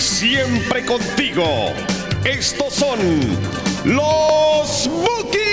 siempre contigo. Estos son los Bookies.